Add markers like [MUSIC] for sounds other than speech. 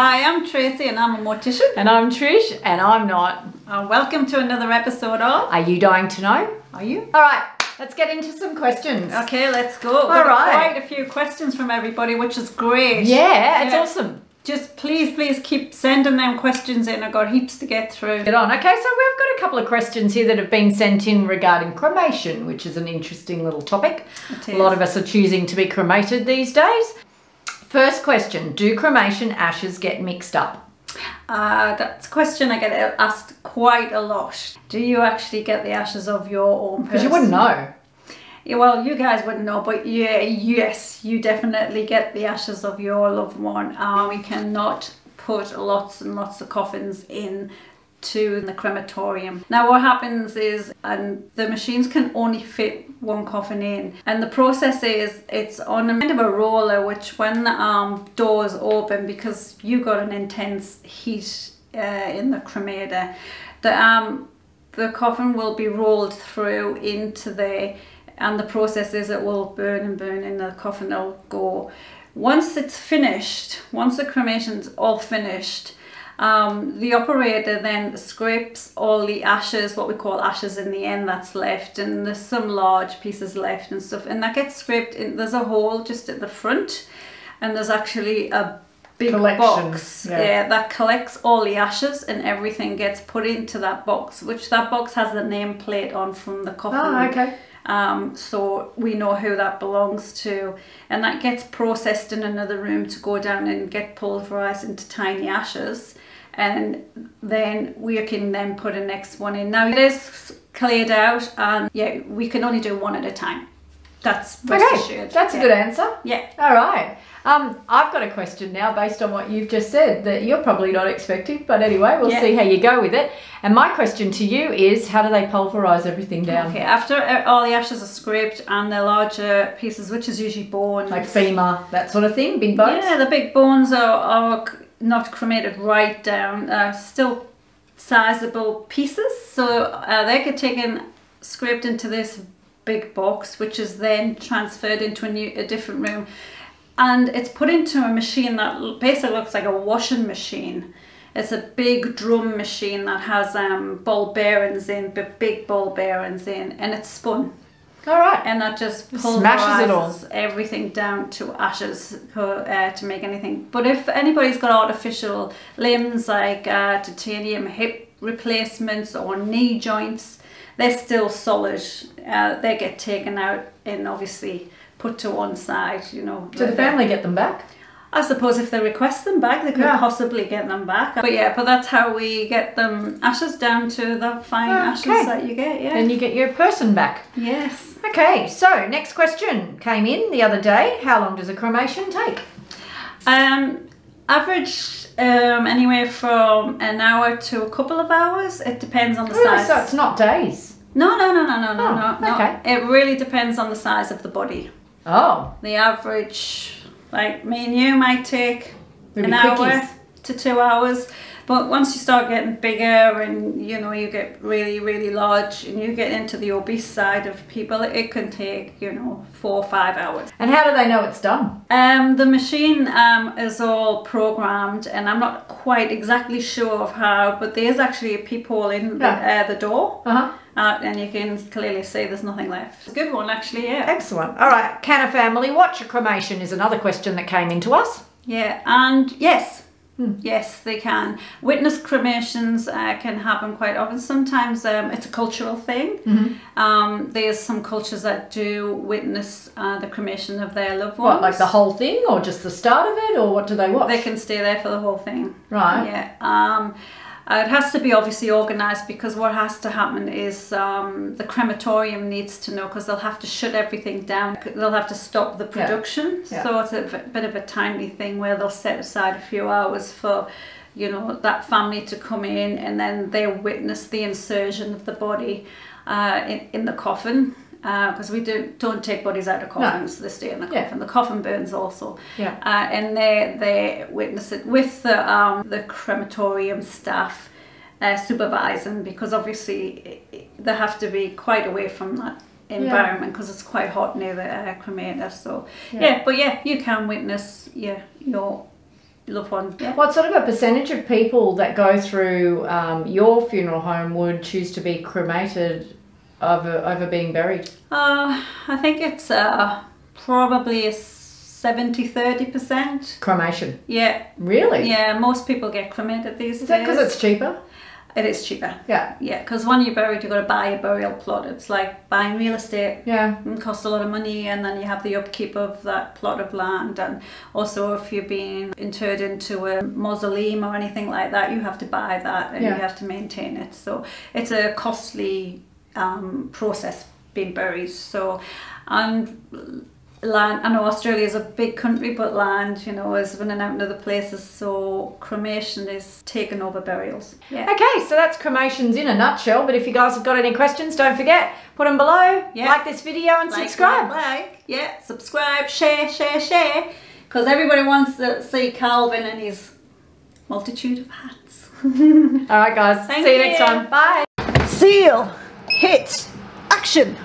Hi, I'm Tracy and I'm a mortician. And I'm Trish, and I'm not. Uh, welcome to another episode of Are you dying to know? Are You? All right, let's get into some questions. Okay, let's go. All right. Quite a few questions from everybody, which is great. Yeah, it's awesome. Just please, please keep sending them questions in. I've got heaps to get through. Get on. Okay, so we've got a couple of questions here that have been sent in regarding cremation, which is an interesting little topic. A lot of us are choosing to be cremated these days. First question Do cremation ashes get mixed up? Uh, that's a question I get asked quite a lot. Do you actually get the ashes of your own person? Because you wouldn't know. Yeah, well, you guys wouldn't know, but yeah, yes, you definitely get the ashes of your loved one. Uh, we cannot put lots and lots of coffins in to the crematorium. Now what happens is and the machines can only fit one coffin in and the process is it's on a kind of a roller which when the um, doors open because you got an intense heat uh, in the cremator the um the coffin will be rolled through into there and the process is it will burn and burn and the coffin will go once it's finished once the cremation's all finished um, the operator then scrapes all the ashes, what we call ashes in the end that's left, and there's some large pieces left and stuff, and that gets scraped in. There's a hole just at the front, and there's actually a big Collection, box yeah. yeah, that collects all the ashes, and everything gets put into that box, which that box has the nameplate on from the coffin. Oh, okay. Um, so we know who that belongs to, and that gets processed in another room to go down and get pulverized into tiny ashes, and then we can then put a next one in. Now it is cleared out, and yeah, we can only do one at a time. That's rest Okay, assured. that's a good answer. Yeah. All right. Um, I've got a question now based on what you've just said that you're probably not expecting, but anyway, we'll Yeah. see how you go with it. And my question to you is how do they pulverize everything down? Okay, after uh, all the ashes are scraped and the larger pieces, which is usually bones, Like femur, that sort of thing, big bones? Yeah, the big bones are, are not cremated right down, uh, still sizable pieces. So uh, they get taken, scraped into this big box, which is then transferred into a new, a different room, and it's put into a machine that basically looks like a washing machine. It's a big drum machine that has um, ball bearings in, but big ball bearings in, and it's spun All right. and that just Smashes it all. pulverizes everything down to ashes uh, to make anything. But if anybody's got artificial limbs like uh, titanium hip replacements or knee joints, they're still solid. Uh, they get taken out and obviously put to one side. You know. Do the family get them back? I suppose if they request them back, they could Yeah. possibly get them back. But yeah, but that's how we get them ashes down to the fine Okay. ashes that you get. Yeah. Then you get your person back. yes. Okay, so next question came in the other day. How long does a cremation take? Um, average um, anywhere from an hour to a couple of hours. It depends on the Really? size. So it's not days. No, no, no, no, no, no, Oh, no, no. okay. It really depends on the size of the body. Oh, The average, like me and you, might take Maybe an hour to two hours. But once you start getting bigger and you know you get really really large and you get into the obese side of people, it can take you know four or five hours. and how do they know it's done? Um, the machine um, is all programmed, and I'm not quite exactly sure of how, but there's actually a peephole in the, uh, the door, Uh huh. uh, and you can clearly see there's nothing left. It's a good one, actually, yeah. Excellent. All right, can a family watch a cremation? Is another question that came into us. Yeah, and yes. Yes, they can. Witness cremations uh, can happen quite often. Sometimes um, it's a cultural thing. Mm-hmm. Um, there's some cultures that do witness uh, the cremation of their loved ones. What, like the whole thing, or just the start of it, or what do they watch? They can stay there for the whole thing. Right. Yeah. Um, uh, it has to be obviously organised because what has to happen is um, the crematorium needs to know because they'll have to shut everything down. They'll have to stop the production. Yeah. So it's a bit of a timely thing where they'll set aside a few hours for, you know, that family to come in and then they'll witness the insertion of the body uh, in, in the coffin. Because we do, don't take bodies out of coffins, they stay in the Yeah. coffin. The coffin burns also Yeah. uh, and they they witness it with the um, the crematorium staff uh, supervising because obviously they have to be quite away from that environment because it's quite hot near the uh, cremator. So Yeah. yeah. but yeah, you can witness yeah your loved one. Yeah. What sort of a percentage of people that go through um, your funeral home would choose to be cremated over over being buried? Uh, I think it's uh, probably a 70 30%. Cremation. Yeah. Really? Yeah, most people get cremated these Is days. that because it's cheaper? It is cheaper. Yeah. Yeah, because when you're buried, you've got to buy a burial plot. It's like buying real estate. Yeah. It costs a lot of money, and then you have the upkeep of that plot of land. And also, if you're being interred into a mausoleum or anything like that, you have to buy that and Yeah. you have to maintain it. So it's a costly um, process being buried. So, and land, I know Australia is a big country, but land, you know, is running out in other places. So cremation is taking over burials. Yeah. Okay, so that's cremations in a nutshell. But if you guys have got any questions, don't forget, put them below, Yeah. like this video and Like, subscribe. Like, yeah, subscribe, share, share, share. Because everybody wants to see Calvin and his multitude of hats. [LAUGHS] All right, guys. Thank See you next time. Bye. Seal, hit, action.